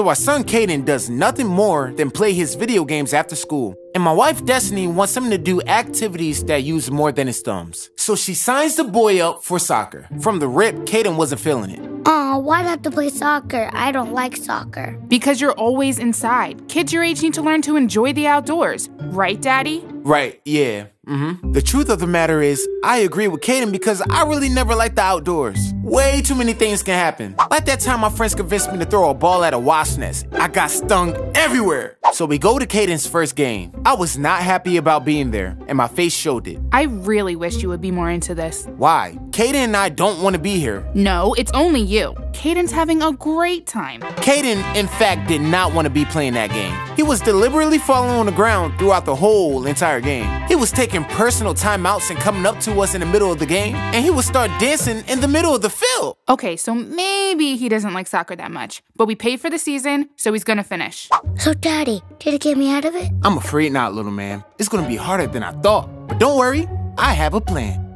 So our son Kayden does nothing more than play his video games after school. And my wife Destinee wants him to do activities that use more than his thumbs. So she signs the boy up for soccer. From the rip, Kayden wasn't feeling it. Aw, why'd I have to play soccer? I don't like soccer. Because you're always inside. Kids your age need to learn to enjoy the outdoors. Right, Daddy? Right, yeah. Mm-hmm. The truth of the matter is, I agree with Kayden because I really never liked the outdoors. Way too many things can happen. Like that time my friends convinced me to throw a ball at a wasp nest. I got stung everywhere. So we go to Kayden's first game. I was not happy about being there, and my face showed it. I really wish you would be more into this. Why? Kayden and I don't want to be here. No, it's only you. Kayden's having a great time. Kayden, in fact, did not want to be playing that game. He was deliberately falling on the ground throughout the whole entire game. He was taking personal timeouts and coming up to us in the middle of the game, and he would start dancing in the middle of the field. Okay, so maybe he doesn't like soccer that much, but we paid for the season, so he's gonna finish. So, Daddy, did it get me out of it? I'm afraid not, little man. It's gonna be harder than I thought. But don't worry, I have a plan.